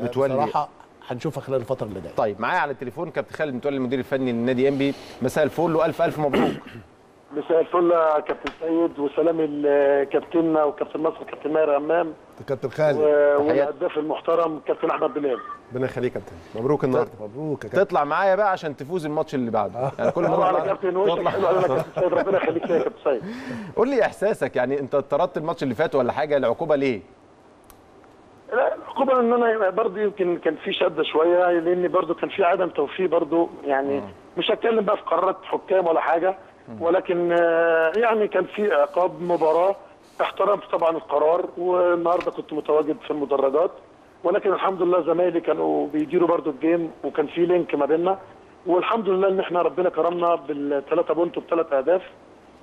متولي. بصراحة هنشوفها خلال الفترة اللي جاية. طيب معايا على التليفون كابتن خالد متولي المدير الفني للنادي انبي مساء الفل وألف ألف مبروك. مساء الفل يا كابتن سيد وسلام لكابتننا وكابتن مصر كابتن ماهر امام كابتن خالد. والهداف المحترم كابتن أحمد بلال. ربنا يخليك يا كابتن. مبروك النهارده. مبروك يا كابتن. تطلع معايا بقى عشان تفوز الماتش اللي بعده. يعني كل الله على مره كابتن وشك حلو علينا كابتن سيد. ربنا يخليك يا كابتن سيد. قول لي إحساسك يعني أنت طردت الماتش اللي فات ولا حاجة؟ العقوبة ليه؟ العقوبه إن أنا برضه يمكن كان في شده شوية لأن برضه كان في عدم توفيق برضه يعني مش هتكلم بقى في قرارات حكام ولا حاجة ولكن آه، يعني كان في عقاب مباراة احترمت طبعا القرار والنهاردة كنت متواجد في المدرجات ولكن الحمد لله زمايلي كانوا بيديروا برضه ال game وكان في link ما بيننا والحمد لله إن إحنا ربنا كرمنا بالثلاثة point وبثلاث أهداف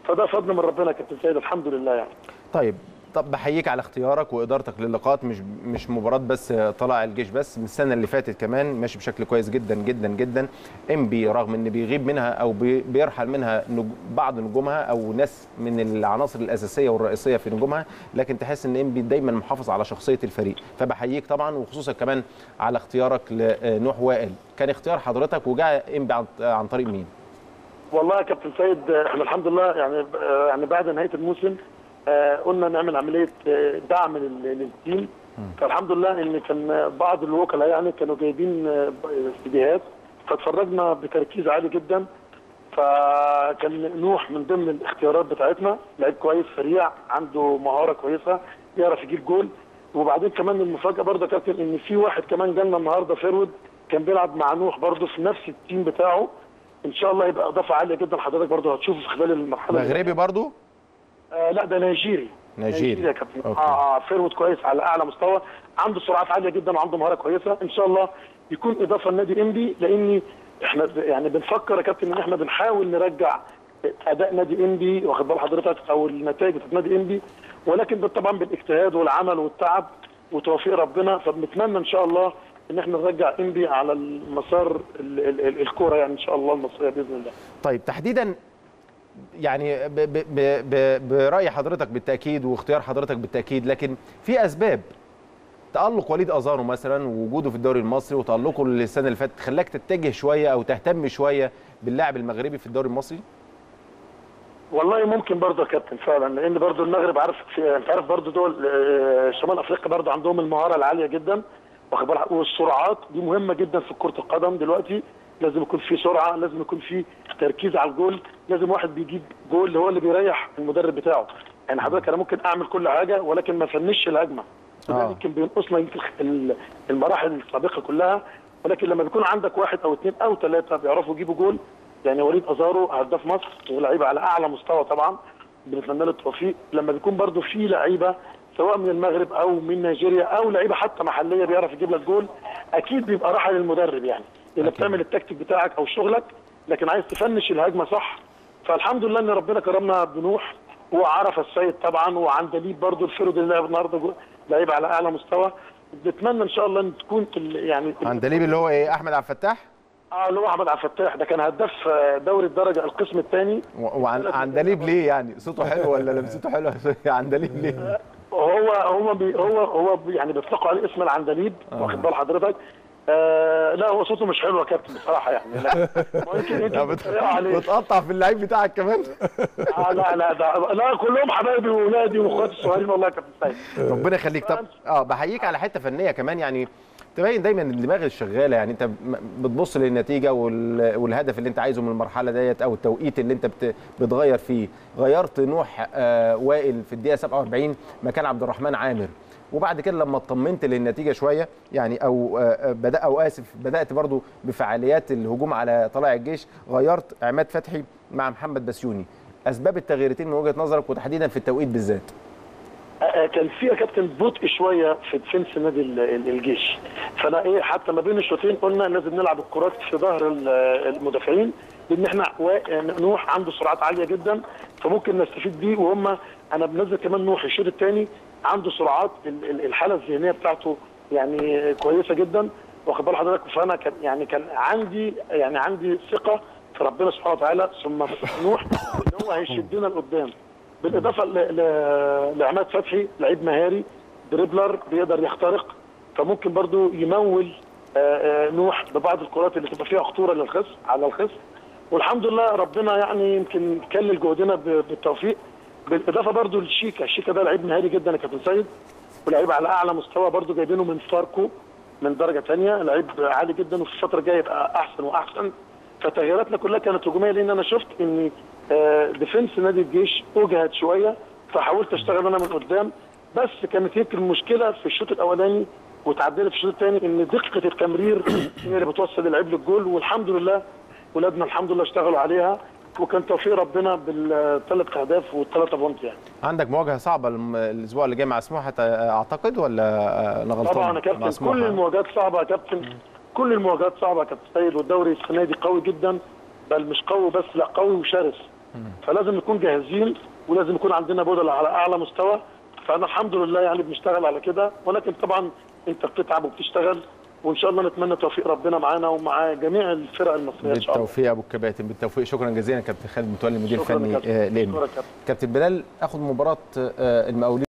فده فضل من ربنا يا كابتن سيد الحمد لله يعني. طيب طب بحييك على اختيارك وإدارتك للقاءات مش مش مباراة بس طلع الجيش بس من السنة اللي فاتت كمان ماشي بشكل كويس جدا جدا جدا. انبي رغم إن بيغيب منها أو بي- بيرحل منها بعض نجومها أو ناس من العناصر الأساسية والرئيسية في نجومها لكن تحس إن انبي دايما محافظ على شخصية الفريق. فبحييك طبعا وخصوصا كمان على اختيارك لنوح وائل. كان اختيار حضرتك وجاء انبي عن- طريق مين؟ والله يا كابتن سيد إحنا الحمد لله يعني يعني بعد نهاية الموسم قلنا نعمل عملية آه، دعم لل- لل team. فالحمد لله إن كان بعض الوكلاء يعني كانوا جايبين آه، CDهات. فاتفرجنا بتركيز عالي جدا. فكان نوح من ضمن الاختيارات بتاعتنا. لعيب كويس سريع عنده مهارة كويسة يعرف يجيب جول. وبعدين كمان المفاجأة برضه كابتن إن في واحد كمان جالنا النهارده فيرود كان بيلعب مع نوح برضه في نفس ال team بتاعه. إن شاء الله يبقى إضافة عالية جدا. حضرتك برضه هتشوفه في خلال المرحلة مغربي برضو آه لا ده نيجيري. نيجيري. يا كابتن. آه آه فيرود كويس على أعلى مستوى. عنده سرعات عالية جدا وعنده مهارة كويسة. إن شاء الله يكون إضافة لنادي إنبي لإني إحنا يعني بنفكر يا كابتن إن إحنا بنحاول نرجع أداء نادي إنبي واخد بال حضرتك أو النتائج بتاعت نادي إنبي. ولكن طبعا بالاجتهاد والعمل والتعب وتوفيق ربنا فبنتمنى إن شاء الله إن إحنا نرجع إنبي على المسار ال- ال- ال- الكورة يعني إن شاء الله المصرية بإذن الله. طيب تحديدا يعني برأي حضرتك بالتأكيد واختيار حضرتك بالتأكيد لكن في أسباب. تألق وليد أزارو مثلا ووجوده في الدوري المصري وتألقه السنة اللي فاتت خلاك تتجه شوية أو تهتم شوية باللاعب المغربي في الدوري المصري؟ والله ممكن برضه يا كابتن فعلا لأن برضه المغرب عارف أنت عارف برضه دول آه، شمال أفريقيا برضه عندهم المهارة العالية جدا واخد بالك؟ والسرعات دي مهمة جدا في كرة القدم دلوقتي. لازم يكون في سرعة لازم يكون في تركيز على الجول لازم واحد بيجيب جول هو اللي بيريح المدرب بتاعه. يعني حضرتك أنا ممكن أعمل كل حاجة ولكن ما فنش الهجمة. آه. يمكن بينقصنا يمكن ال- المراحل السابقة كلها. ولكن لما بيكون عندك واحد أو اثنين أو ثلاثة بيعرفوا يجيبوا جول يعني وليد أزارو هداف مصر ولعيبه على أعلى مستوى طبعا بنتمنى له التوفيق. لما بيكون برضو في لعيبة سواء من المغرب أو من نيجيريا أو لعيبة حتى محلية بيعرف يجيب لك جول أكيد بيبقى راحة للمدرب يعني. اللي أكيد. بتعمل التكتيك بتاعك أو شغلك لكن عايز تفنش الهجمة صح. فالحمد لله إن ربنا كرمنا بنوح وعرف السيد طبعا وعندليب برضو الفرد اللي لعب النهارده لعيب على أعلى مستوى. بنتمنى إن شاء الله إن تكون يعني عندليب اللي هو إيه أحمد عبد الفتاح؟ آه اللي هو أحمد عبد الفتاح. ده كان هداف آه، دوري الدرجة القسم الثاني. وعندليب ليه يعني؟ صوته حلو ولا لمسته حلوة عندليب ليه؟ هو هو بي هو هو بي يعني بيطلقوا عليه اسم العندليب واخد بال حضرتك. آه لا هو صوته مش حلو يا كابتن بصراحة يعني. لا. يمكن عليه. بتقطع في اللعيب بتاعك كمان؟ آه لا لا ده لا كلهم حبايبي واولادي واخواتي الصغيرين والله يا كابتن سيد ربنا يخليك. طب آه بحييك على حتة فنية كمان يعني. تبين دايما الدماغ الشغالة يعني. أنت بتبص للنتيجة وال- والهدف اللي أنت عايزه من المرحلة ديت أو التوقيت اللي أنت بت- بتغير فيه. غيرت نوح آه وائل في الدقيقة 47 مكان عبد الرحمن عامر. وبعد كده لما اطمنت للنتيجة شوية يعني أو آه، بدأ أو آسف بدأت برضو بفعاليات الهجوم على طلائع الجيش غيرت عماد فتحي مع محمد بسيوني. أسباب التغييرتين من وجهة نظرك وتحديدا في التوقيت بالذات؟ آه، كان في يا كابتن بطء شوية في defense نادي ال- ال- الجيش. فأنا إيه حتى ما بين الشوطين قلنا لازم نلعب الكرات في ظهر ال- المدافعين. لأن إحنا نوح عنده سرعات عالية جدا فممكن نستفيد بيه وهم أنا بنزل كمان نوح الشوط الثاني عنده سرعات ال- ال- الحالة الذهنية بتاعته يعني كويسة جدا. واخد بال حضرتك؟ فأنا كان يعني كان عندي يعني عندي ثقة في ربنا سبحانه وتعالى ثم نوح إن هو هيشدنا لقدام. بالإضافة لعماد فتحي لعيب مهاري دريبلر بيقدر يخترق فممكن برضو يمول آه، آه، نوح ببعض الكرات اللي تبقى فيها خطوره للخصم على الخصم والحمد لله ربنا يعني يمكن كلل جهدنا ب- بالتوفيق. بالإضافة برضو للشيكا الشيكا ده لعيب مهاري جدا يا كابتن سيد. ولعيب على أعلى مستوى برضو جايبينه من فاركو من درجة ثانية لعيب عالي جدا وفي الفترة الجاية يبقى أحسن وأحسن. فتغييراتنا كلها كانت هجومية لأن أنا شفت إن آه، defence نادي الجيش اجهد شوية فحاولت أشتغل أنا من قدام. بس كانت يمكن المشكلة في الشوط الأولاني وتعدلت في الشوط الثاني إن دقة التمرير هي اللي بتوصل اللعيب للجول. والحمد لله ولادنا الحمد لله اشتغلوا عليها وكان توفيق ربنا بالثلاث أهداف والثلاثه point يعني. عندك مواجهة صعبة الأسبوع اللي جاي مع سموحة أعتقد ولا آه، أنا غلطان؟ طبعا يا كابتن؟ كل المواجهات صعبة يا كابتن. كل المواجهات صعبة يا كابتن سيد والدوري السنة دي قوي جدا بل مش قوي بس لا قوي وشرس. فلازم نكون جاهزين ولازم يكون عندنا بدل على أعلى مستوى. فأنا الحمد لله يعني بنشتغل على كده ولكن طبعا أنت بتتعب وبتشتغل. وإن شاء الله نتمنى توفيق ربنا معانا ومع جميع الفرق المصرية إن شاء الله بالتوفيق يا أبو الكباتن بالتوفيق شكرا جزيلا كابتن خالد متولي المدير الفني. آه، لين كابتن. بلال اخد مباراة آه، المقاولين